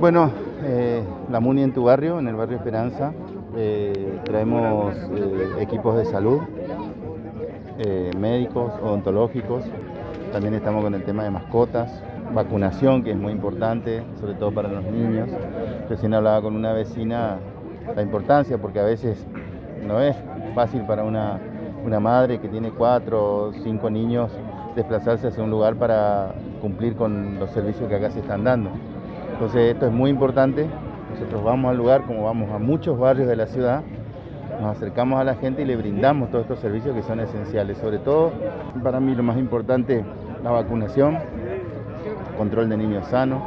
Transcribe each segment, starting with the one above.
Bueno, eh, la MUNI en tu barrio, en el barrio Esperanza, eh, traemos eh, equipos de salud, médicos, odontológicos, también estamos con el tema de mascotas, vacunación que es muy importante, sobre todo para los niños. Recién hablaba con una vecina la importancia porque a veces no es fácil para una, una madre que tiene cuatro o cinco niños desplazarse hacia un lugar para cumplir con los servicios que acá se están dando. Entonces esto es muy importante. Nosotros vamos al lugar, como vamos a muchos barrios de la ciudad, nos acercamos a la gente y le brindamos todos estos servicios que son esenciales. Sobre todo, para mí lo más importante, la vacunación, control de niños sanos.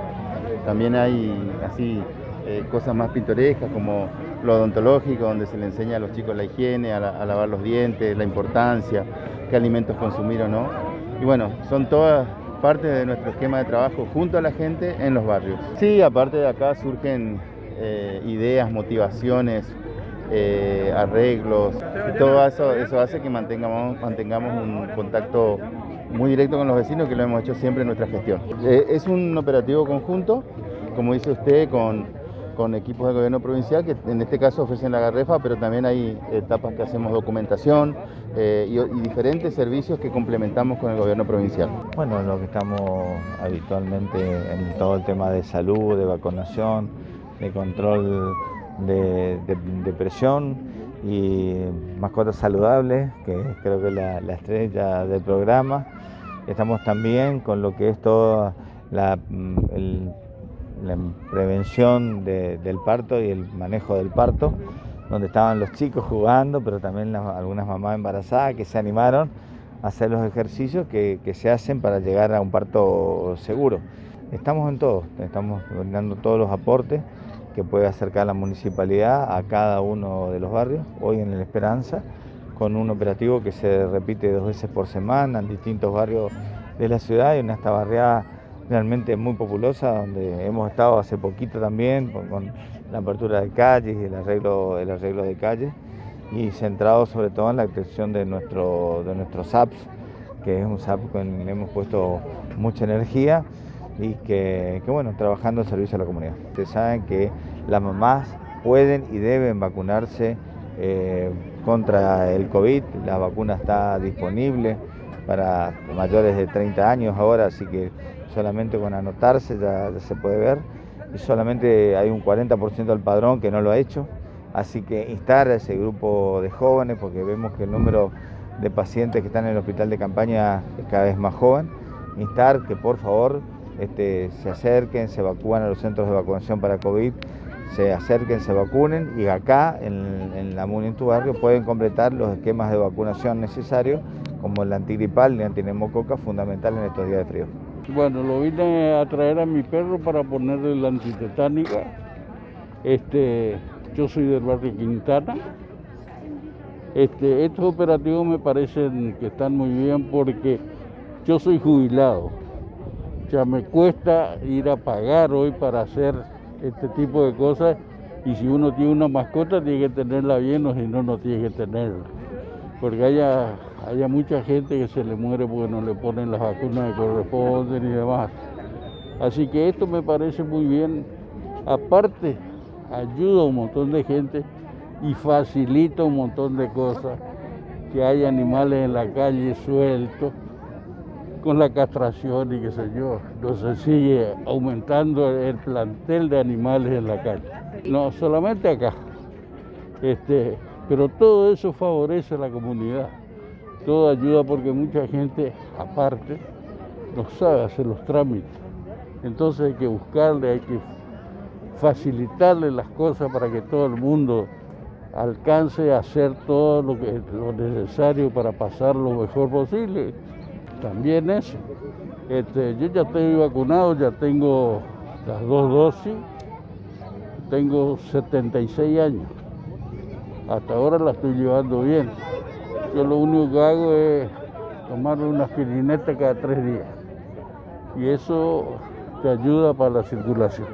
También hay así eh, cosas más pintorescas como lo odontológico, donde se le enseña a los chicos la higiene, a, a lavar los dientes, la importancia, qué alimentos consumir o no. Y bueno, son todas parte de nuestro esquema de trabajo junto a la gente en los barrios. Sí, aparte de acá surgen eh, ideas, motivaciones, eh, arreglos, y todo eso, eso hace que mantengamos, mantengamos un contacto muy directo con los vecinos, que lo hemos hecho siempre en nuestra gestión. Eh, es un operativo conjunto, como dice usted, con con equipos del gobierno provincial que en este caso ofrecen la garrefa, pero también hay etapas que hacemos documentación eh, y, diferentes servicios que complementamos con el gobierno provincial. Bueno, lo que estamos habitualmente en todo el tema de salud, de vacunación, de control de, presión y mascotas saludables, que creo que es la, la estrella del programa. Estamos también con lo que es todo la, mm, el la prevención del parto y el manejo del parto, donde estaban los chicos jugando, pero también algunas mamás embarazadas que se animaron a hacer los ejercicios que, se hacen para llegar a un parto seguro. Estamos en todo, estamos brindando todos los aportes que puede acercar la municipalidad a cada uno de los barrios, hoy en el Esperanza, con un operativo que se repite dos veces por semana en distintos barrios de la ciudad y en esta barriada realmente muy populosa, donde hemos estado hace poquito también con, la apertura de calles y el arreglo, el arreglo de calles y centrado sobre todo en la creación de nuestro, de nuestro SAPS, que es un SAP con le hemos puesto mucha energía y que, bueno, trabajando en servicio a la comunidad. Ustedes saben que las mamás pueden y deben vacunarse eh, contra el COVID, la vacuna está disponible para mayores de 30 años ahora, así que solamente con anotarse ya, se puede ver. Y solamente hay un 40% del padrón que no lo ha hecho, así que instar a ese grupo de jóvenes, porque vemos que el número de pacientes que están en el hospital de campaña es cada vez más joven, instar que por favor este, se acerquen, se vacúen a los centros de vacunación para COVID, se acerquen, se vacunen y acá en, la MUNI en tu barrio pueden completar los esquemas de vacunación necesarios como el antigripal el antinemococa fundamental en estos días de frío. Bueno, lo vine a traer a mi perro para ponerle la antitetánica. Este, yo soy del barrio Quintana. Este, estos operativos me parecen que están muy bien porque yo soy jubilado. Sea, me cuesta ir a pagar hoy para hacer este tipo de cosas y si uno tiene una mascota tiene que tenerla bien o si no, no tiene que tenerla. Porque haya, haya mucha gente que se le muere porque no le ponen las vacunas que corresponden y demás. Así que esto me parece muy bien. Aparte, ayuda a un montón de gente y facilita un montón de cosas. Que hay animales en la calle sueltos con la castración y qué sé yo, se sigue aumentando el plantel de animales en la calle. No solamente acá, este, pero todo eso favorece a la comunidad, todo ayuda porque mucha gente aparte no sabe hacer los trámites. Entonces hay que buscarle, hay que facilitarle las cosas para que todo el mundo alcance a hacer todo lo, que, lo necesario para pasar lo mejor posible también eso. Este, yo ya estoy vacunado, ya tengo las dos dosis, tengo 76 años. Hasta ahora la estoy llevando bien. Yo lo único que hago es tomar una aspirineta cada tres días. Y eso te ayuda para la circulación.